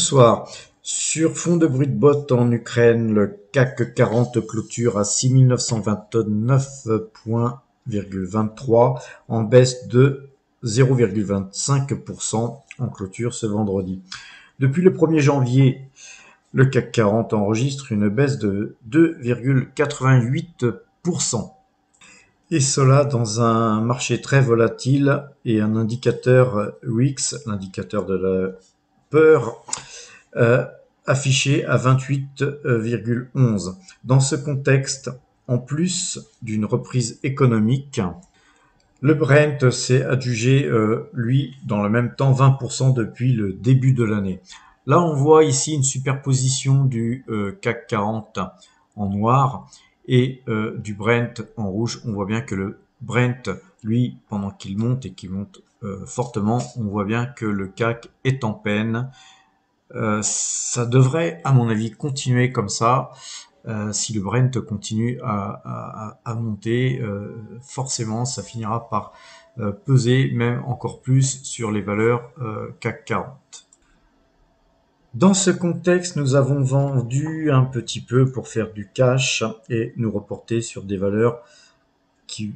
Bonsoir. Sur fond de bruit de botte en Ukraine, le CAC 40 clôture à 6929,23 en baisse de 0,25% en clôture ce vendredi. Depuis le 1er janvier, le CAC 40 enregistre une baisse de 2,88%. Et cela dans un marché très volatile et un indicateur WIX, l'indicateur de la peur, euh, affiché à 28,11. Dans ce contexte, en plus d'une reprise économique, le Brent s'est adjugé, euh, lui, dans le même temps, 20% depuis le début de l'année. Là, on voit ici une superposition du euh, CAC 40 en noir et euh, du Brent en rouge. On voit bien que le Brent, lui, pendant qu'il monte et qu'il monte euh, fortement, on voit bien que le CAC est en peine. Euh, ça devrait, à mon avis, continuer comme ça. si le Brent continue à, à monter, forcément, ça finira par peser même encore plus sur les valeurs CAC 40. Dans ce contexte, nous avons vendu un petit peu pour faire du cash et nous reporter sur des valeurs qui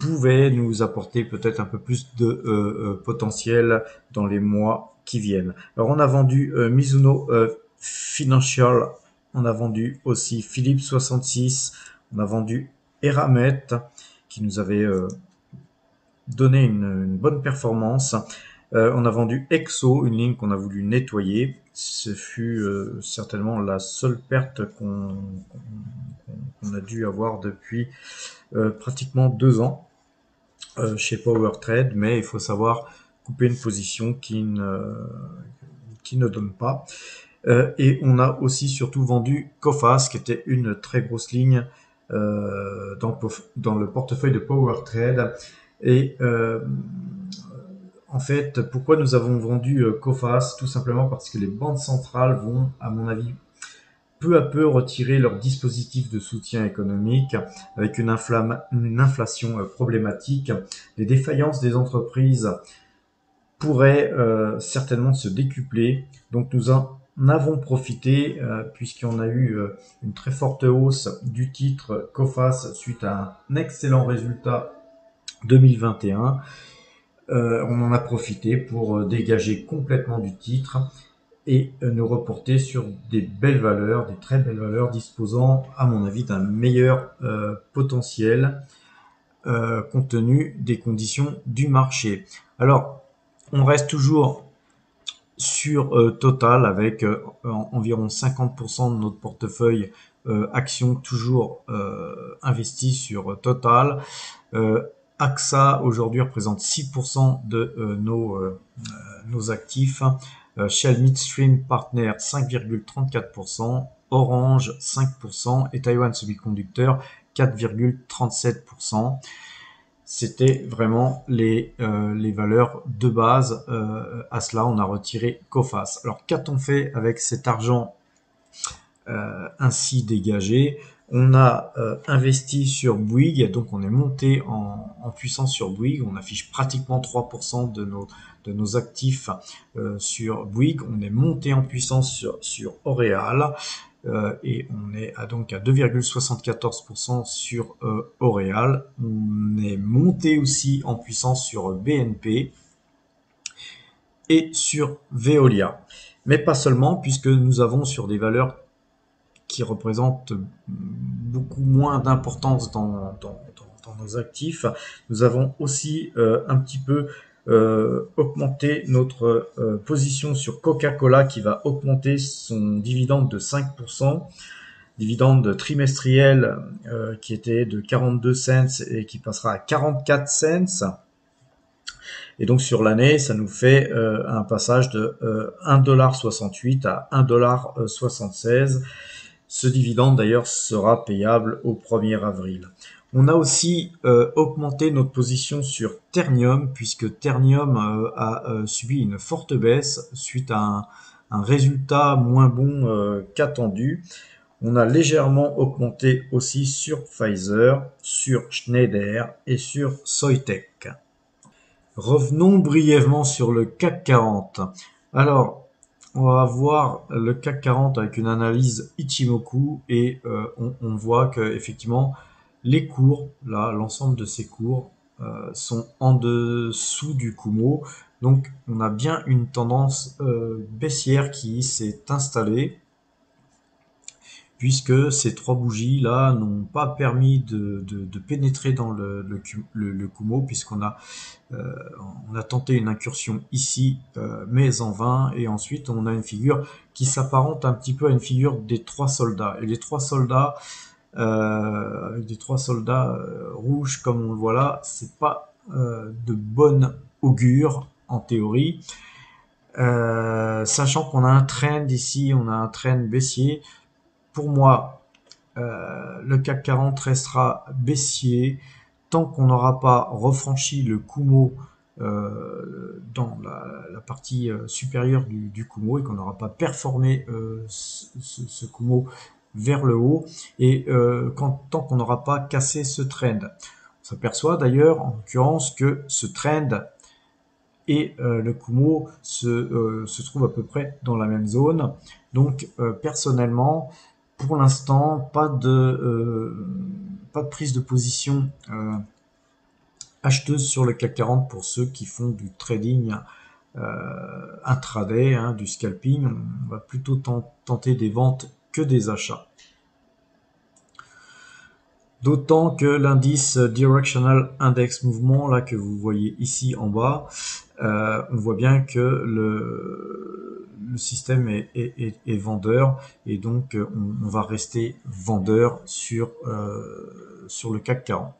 pouvaient nous apporter peut-être un peu plus de euh, euh, potentiel dans les mois qui viennent. Alors on a vendu euh, Mizuno Financial, on a vendu aussi Philips 66, on a vendu Eramet qui nous avait donné une bonne performance. On a vendu Exo, une ligne qu'on a voulu nettoyer. Ce fut certainement la seule perte qu'on a dû avoir depuis pratiquement deux ans chez Power Trade, mais il faut savoir couper une position qui ne, qui ne donne pas. et on a aussi surtout vendu Cofas, qui était une très grosse ligne dans, dans, le portefeuille de Power Trade. Et en fait, pourquoi nous avons vendu euh, COFAS Tout simplement parce que les banques centrales vont, à mon avis, peu à peu retirer leur dispositif de soutien économique avec une, inflation euh, problématique. Les défaillances des entreprises pourraient euh, certainement se décupler. Donc nous en avons profité puisqu'on a eu une très forte hausse du titre COFAS suite à un excellent résultat 2021 euh, on en a profité pour euh, dégager complètement du titre et euh, nous reporter sur des belles valeurs, des très belles valeurs disposant, à mon avis, d'un meilleur potentiel compte tenu des conditions du marché. Alors, on reste toujours sur Total avec environ 50% de notre portefeuille actions toujours investi sur Total. AXA aujourd'hui représente 6% de euh, nos, euh, euh, nos actifs. Shell Midstream Partner 5,34%, Orange 5% et Taiwan Semiconductor 4,37%. C'était vraiment les, les valeurs de base. à cela, on a retiré COFAS. Alors, qu'a-t-on fait avec cet argent ainsi dégagé? On a euh, investi sur Bouygues, donc on est monté en, puissance sur Bouygues. On affiche pratiquement 3% de nos, de nos actifs euh, sur Bouygues. On est monté en puissance sur, sur Oréal. Euh, et on est à donc à 2,74% sur Oréal. On est monté aussi en puissance sur BNP et sur Veolia. Mais pas seulement, puisque nous avons sur des valeurs qui représentent beaucoup moins d'importance dans, nos actifs. Nous avons aussi euh, un petit peu euh, augmenté notre euh, position sur Coca-Cola qui va augmenter son dividende de 5%, dividende trimestriel qui était de 42 cents et qui passera à 44 cents. Et donc sur l'année, ça nous fait un passage de 1,68$ à 1,76$. Ce dividende d'ailleurs sera payable au 1er avril. On a aussi euh, augmenté notre position sur Ternium puisque Ternium euh, a euh, subi une forte baisse suite à un, résultat moins bon qu'attendu. On a légèrement augmenté aussi sur Pfizer, sur Schneider et sur Soitec. Revenons brièvement sur le CAC 40. Alors, on va voir le CAC 40 avec une analyse Ichimoku et euh, on, voit que effectivement les cours, là, l'ensemble de ces cours euh, sont en dessous du Kumo. Donc on a bien une tendance euh, baissière qui s'est installée puisque ces trois bougies là n'ont pas permis de, pénétrer dans le, le, Kumo puisqu'on a euh, a tenté une incursion ici euh, mais en vain et ensuite on a une figure qui s'apparente un petit peu à une figure des trois soldats et les trois soldats avec des trois soldats rouges comme on le voit là c'est pas de bonne augure en théorie. Sachant qu'on a un trend ici on a un trend baissier. Pour moi, euh, le CAC 40 restera baissier tant qu'on n'aura pas refranchi le Kumo euh, dans la, partie euh, supérieure du, Kumo et qu'on n'aura pas performé ce, Kumo vers le haut et tant qu'on n'aura pas cassé ce trend. On s'aperçoit d'ailleurs en l'occurrence que ce trend et le Kumo se, se trouve à peu près dans la même zone. Donc personnellement, pour l'instant, pas de euh, pas de prise de position euh, acheteuse sur le CAC 40 pour ceux qui font du trading euh, intraday, hein, du scalping. On va plutôt tenter des ventes que des achats. D'autant que l'indice Directional Index Mouvement, là que vous voyez ici en bas, on voit bien que le, le système est, vendeur et donc euh, on, va rester vendeur sur, euh, sur le CAC 40.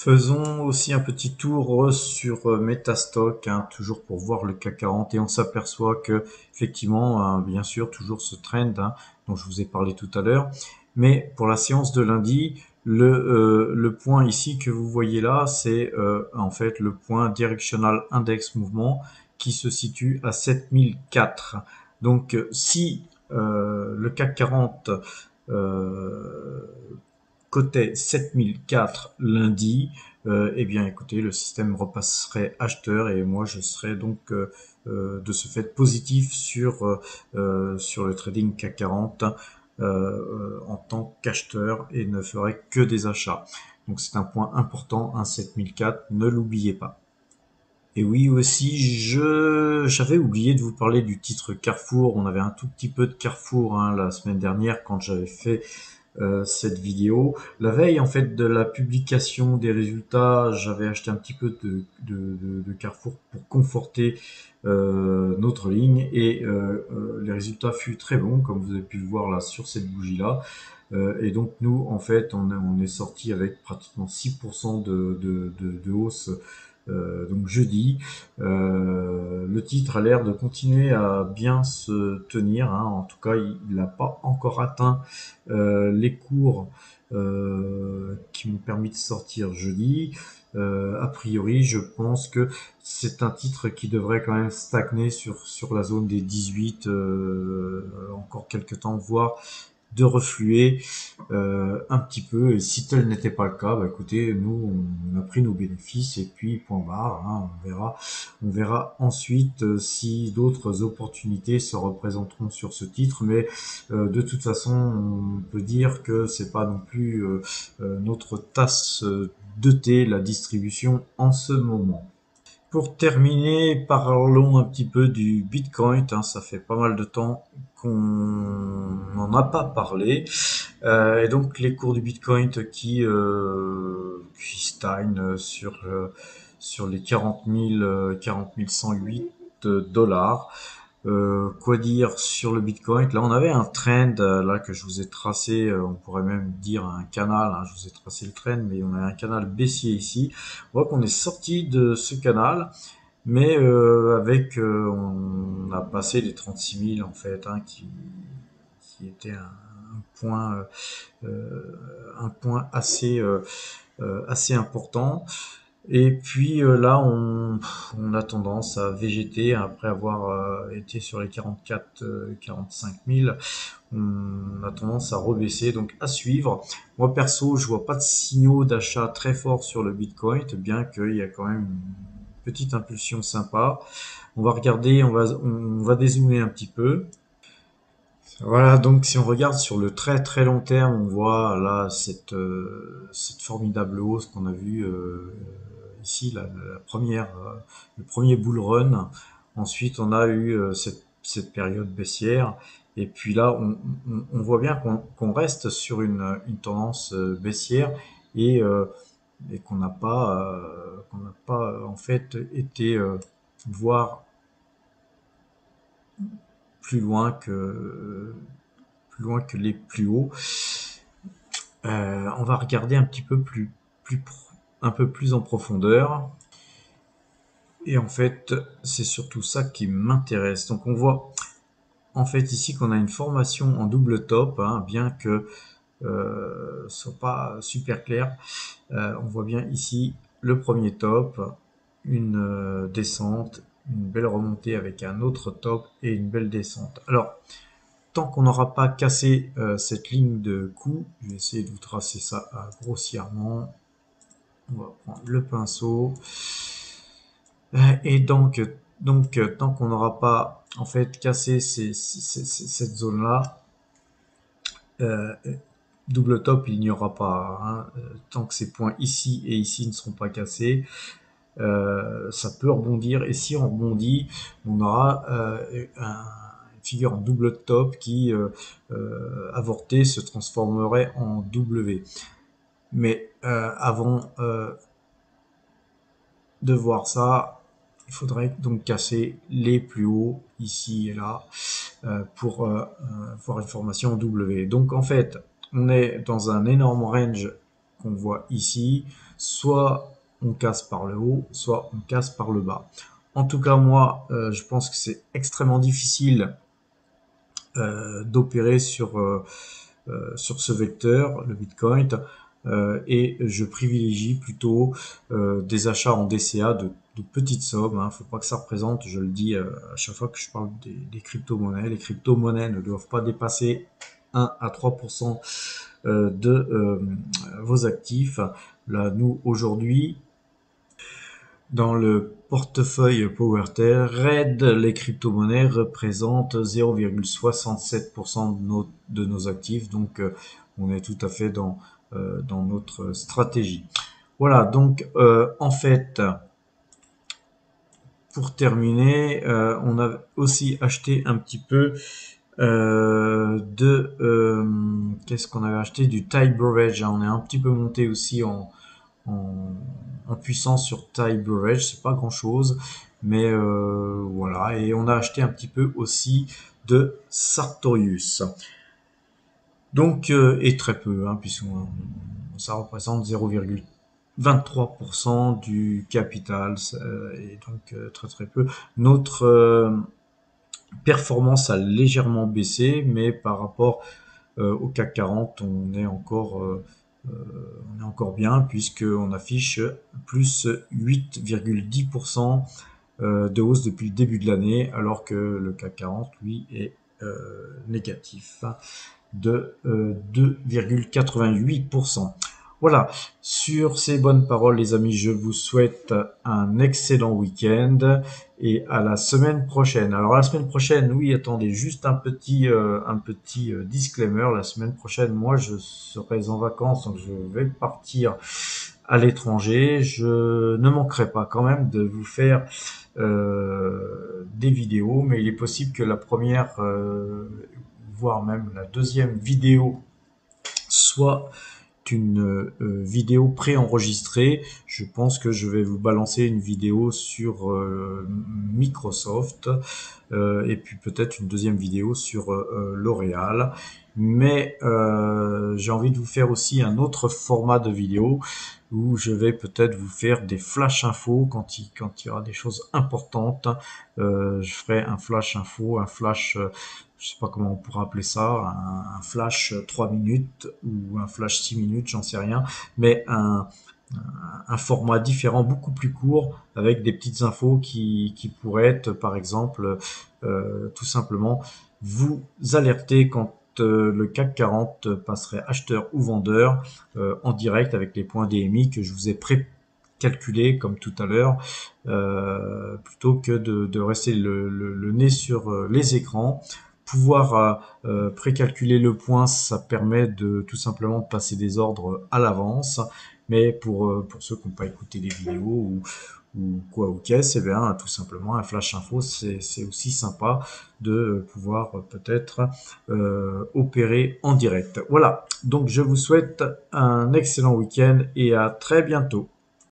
Faisons aussi un petit tour sur euh, Metastock, hein, toujours pour voir le CAC 40 et on s'aperçoit que effectivement, hein, bien sûr, toujours ce trend hein, dont je vous ai parlé tout à l'heure. Mais pour la séance de lundi, le, le, point ici que vous voyez là, c'est en fait le point Directional Index Mouvement qui se situe à 7004. Donc si euh, le CAC 40 euh, cotait 7004 lundi, euh, eh bien écoutez, le système repasserait acheteur et moi je serais donc euh, euh, de ce fait positif sur, sur le trading CAC 40 en tant qu'acheteur et ne ferait que des achats. Donc c'est un point important, un 7004, ne l'oubliez pas. Et oui aussi, je j'avais oublié de vous parler du titre Carrefour. On avait un tout petit peu de Carrefour hein, la semaine dernière quand j'avais fait euh, cette vidéo. La veille en fait de la publication des résultats, j'avais acheté un petit peu de, de, Carrefour pour conforter euh, notre ligne et euh, les résultats furent très bons comme vous avez pu le voir là sur cette bougie là. et donc nous en fait on, on est sorti avec pratiquement 6% de, de hausse euh, donc jeudi. Euh, le titre a l'air de continuer à bien se tenir. Hein. En tout cas, il n'a pas encore atteint euh, les cours qui m'ont permis de sortir jeudi. a priori, je pense que c'est un titre qui devrait quand même stagner sur, sur la zone des 18 encore quelques temps, voire de refluer euh, un petit peu. Et si tel n'était pas le cas, bah, écoutez, nous on a pris nos bénéfices et puis point barre. Hein, on verra, on verra ensuite euh, si d'autres opportunités se représenteront sur ce titre. Mais euh, de toute façon, on peut dire que c'est pas non plus notre tasse de thé la distribution en ce moment. Pour terminer, parlons un petit peu du Bitcoin. Hein, ça fait pas mal de temps qu'on n'en a pas parlé. Euh, et donc les cours du Bitcoin qui, euh, qui stagnent sur, euh, sur les 40 000, 40 108 dollars. Euh, quoi dire sur le Bitcoin? Là, on avait un trend euh, là que je vous ai tracé. Euh, on pourrait même dire un canal. Hein, je vous ai tracé le trend, mais on a un canal baissier ici. On voit qu'on est sorti de ce canal, mais avec on a passé les 36 000 en fait, hein, qui, qui était un, point un point assez assez important. Et puis euh, là, on, a tendance à végéter après avoir euh, été sur les 44, 45 000. On a tendance à rebaisser, donc à suivre. Moi perso, je vois pas de signaux d'achat très forts sur le Bitcoin, bien qu'il y a quand même une petite impulsion sympa. On va regarder, on va, on va dézoomer un petit peu. Voilà, donc si on regarde sur le très très long terme, on voit là cette, euh, formidable hausse qu'on a vue euh, ici, la, première, euh, le premier bull run. Ensuite, on a eu cette, cette, période baissière. Et puis là, on, voit bien qu'on reste sur une, tendance baissière et, qu'on n'a pas, qu'on n'a pas en fait été voir plus loin que plus loin que les plus hauts. Euh, on va regarder un petit peu plus, plus un peu plus en profondeur. Et en fait, c'est surtout ça qui m'intéresse. Donc on voit en fait ici qu'on a une formation en double top, hein, bien que euh, ce soit pas super clair. Euh, on voit bien ici le premier top, une euh, descente une belle remontée avec un autre top et une belle descente. Alors, tant qu'on n'aura pas cassé euh, cette ligne de coup, je vais essayer de vous tracer ça euh, grossièrement. On va prendre le pinceau. Euh, et donc, donc tant qu'on n'aura pas en fait cassé cette zone-là, double top, il n'y aura pas. Hein. tant que ces points ici et ici ne seront pas cassés, euh, ça peut rebondir. Et si on rebondit, on aura euh, un, une figure en double top qui, euh, avorté, se transformerait en W. Mais avant de voir ça, il faudrait donc casser les plus hauts ici et là pour voir une formation W. Donc en fait, on est dans un énorme range qu'on voit ici, soit on casse par le haut, soit on casse par le bas. En tout cas, moi, euh, je pense que c'est extrêmement difficile euh, d'opérer sur, euh, sur ce vecteur, le Bitcoin, et je privilégie plutôt des achats en DCA de, petites sommes. Il hein. ne faut pas que ça représente, je le dis à chaque fois que je parle des, crypto-monnaies, les crypto-monnaies ne doivent pas dépasser 1 à 3% de vos actifs. Là, nous, aujourd'hui, dans le portefeuille PowerTel, RAID, les crypto-monnaies représentent 0,67% de nos, actifs, donc euh, on est tout à fait dans, euh, dans notre stratégie. Voilà, donc euh, en fait, pour terminer, on a aussi acheté un petit peu de... Qu'est-ce qu'on avait acheté? Du Tide Beverage, on est un petit peu monté aussi en, en, puissance sur Tide Beverage, c'est pas grand chose, mais euh, voilà. Et on a acheté un petit peu aussi de Sartorius. Donc, euh, et très peu, hein, puisque ça représente 0,23% du capital, euh, et donc très très peu. Notre performance a légèrement baissé, mais par rapport au CAC 40, on est encore euh, on est encore bien puisqu'on affiche plus 8,10% euh, de hausse depuis le début de l'année alors que le CAC 40 lui est euh, négatif de 2,88%. Voilà, sur ces bonnes paroles les amis, je vous souhaite un excellent week-end et à la semaine prochaine. Alors la semaine prochaine, oui, attendez, juste un petit, euh, un petit euh, disclaimer. La semaine prochaine, moi, je serai en vacances, donc je vais partir à l'étranger. Je ne manquerai pas quand même de vous faire euh, des vidéos, mais il est possible que la première, voire même la deuxième vidéo soit une euh, vidéo préenregistrée. Je pense que je vais vous balancer une vidéo sur euh, Microsoft euh, et puis peut-être une deuxième vidéo sur L'Oréal. Mais j'ai envie de vous faire aussi un autre format de vidéo où je vais peut-être vous faire des flash infos quand il, quand il y aura des choses importantes. je ferai un flash info, un flash je sais pas comment on pourra appeler ça, un, flash 3 minutes ou un flash 6 minutes, j'en sais rien, mais un, un, format différent, beaucoup plus court, avec des petites infos qui, qui pourraient être, par exemple, euh, tout simplement, vous alerter quand euh, le CAC 40 passerait acheteur ou vendeur euh, en direct avec les points DMI que je vous ai pré calculer comme tout à l'heure, euh, plutôt que de, rester le, nez sur euh, les écrans. Pouvoir euh, précalculer le point, ça permet de tout simplement de passer des ordres à l'avance. Mais pour, pour ceux qui n'ont pas écouté les vidéos ou, ou quoi ou qu'est-ce, eh bien, tout simplement un flash info, c'est aussi sympa de pouvoir peut-être opérer en direct. Voilà, donc je vous souhaite un excellent week-end et à très bientôt.